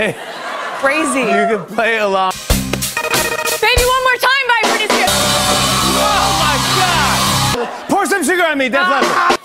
Hey, Crazy. you can play along. Baby, one more time by Britney Spears. Oh my God! Pour some sugar on me, Def Leppard. Ah.